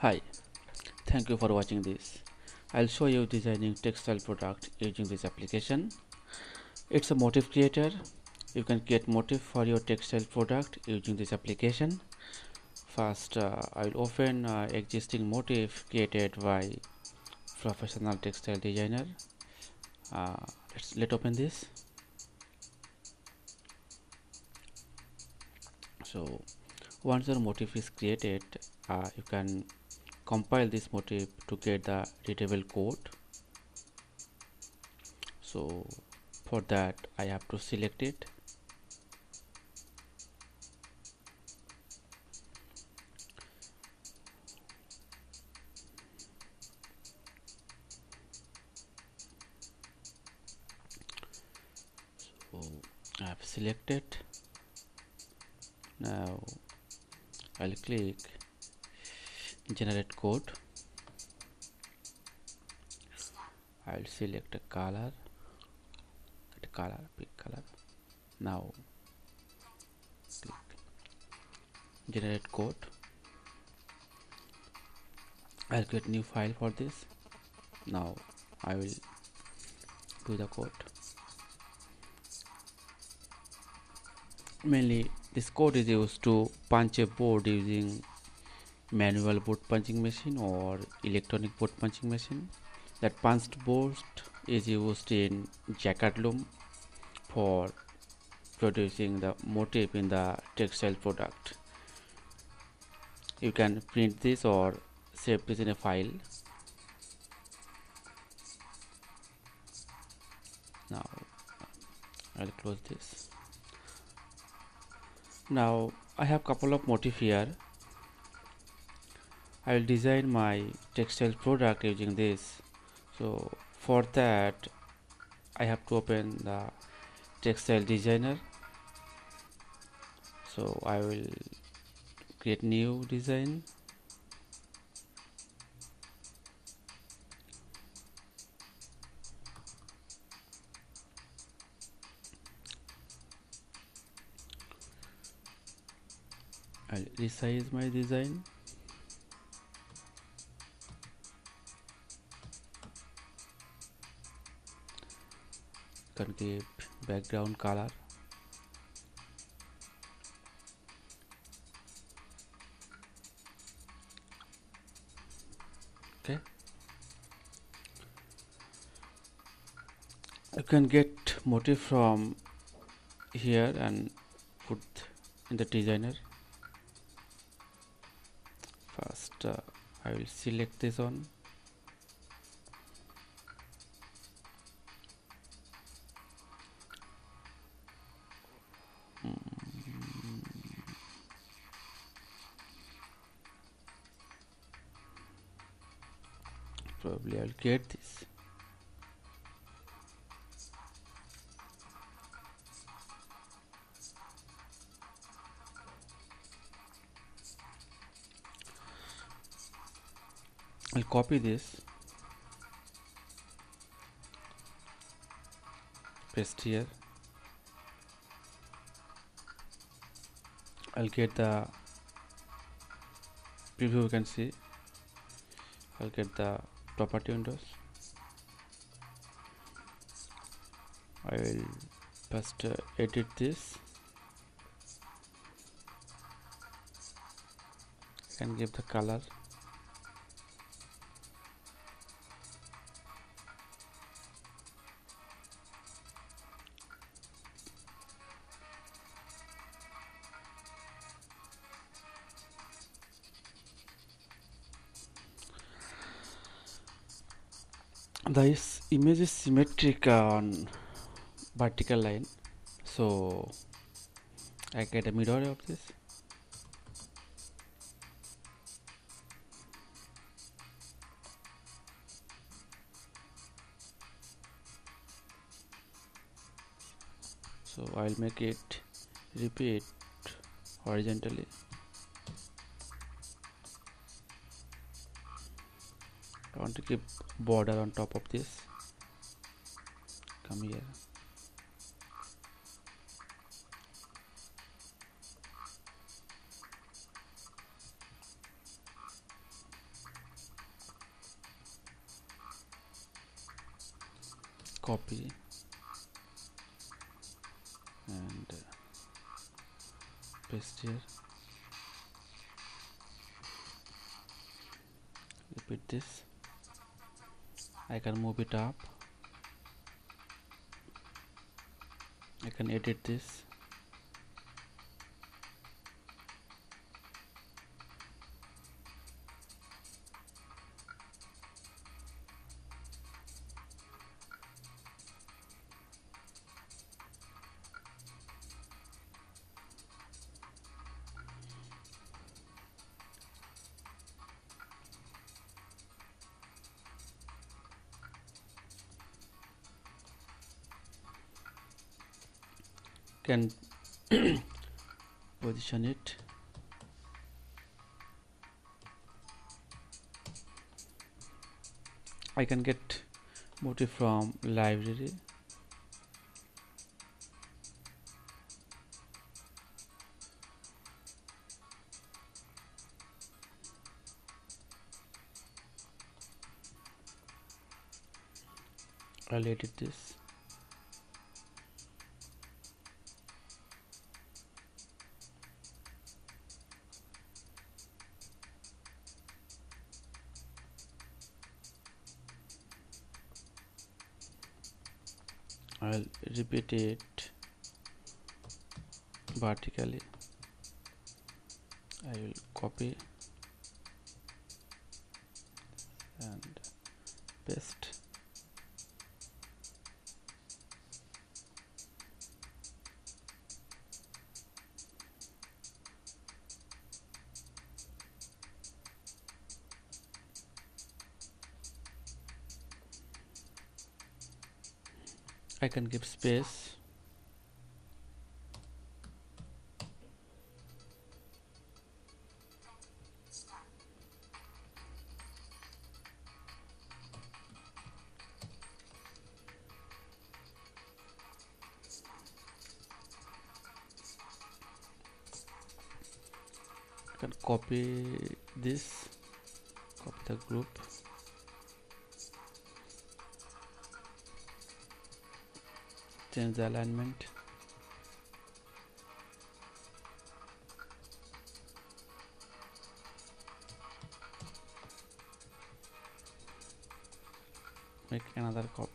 Hi, thank you for watching this. I'll show you designing textile product using this application. It's a motif creator. You can create motif for your textile product using this application. First, uh, I'll open uh, existing motif created by professional textile designer. Uh, let's let open this. So once your motif is created, uh, you can compile this motif to get the readable code. So for that I have to select it. So I have selected. Now I'll click generate code. I'll select a color. A color pick color. Now click. Generate code. I'll create new file for this. Now I will do the code. Mainly this code is used to punch a board using manual board punching machine or electronic board punching machine. That punched board is used in jacquard loom for producing the motif in the textile product. You can print this or save this in a file. Now I'll close this. Now I have couple of motif here I will design my textile product using this. So for that I have to open the textile designer. So I will create new design. I'll resize my design can background color okay you can get motif from here and put in the designer first uh, I will select this one probably I'll get this. I'll copy this paste here. I'll get the preview you can see. I'll get the property windows I will first uh, edit this. And give the color this image is symmetric on vertical line. So I get a mirror of this. So I'll make it repeat horizontally I want to keep border on top of this. Come here. Copy. And uh, paste here. Repeat this. I can move it up. I can edit this can position it. I can get motif from library. I'll edit this repeat it vertically. I will copy and paste I can give space. I can copy this. Copy the group change the alignment. make another copy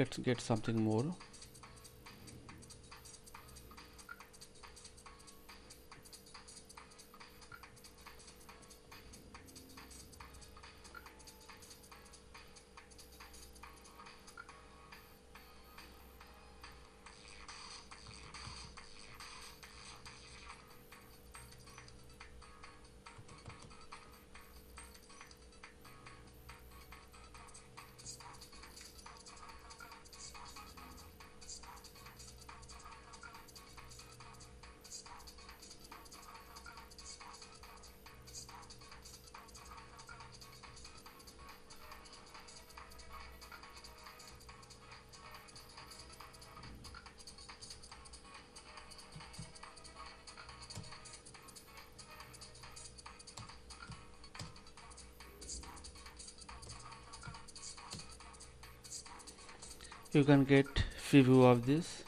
let's get something more you can get preview of this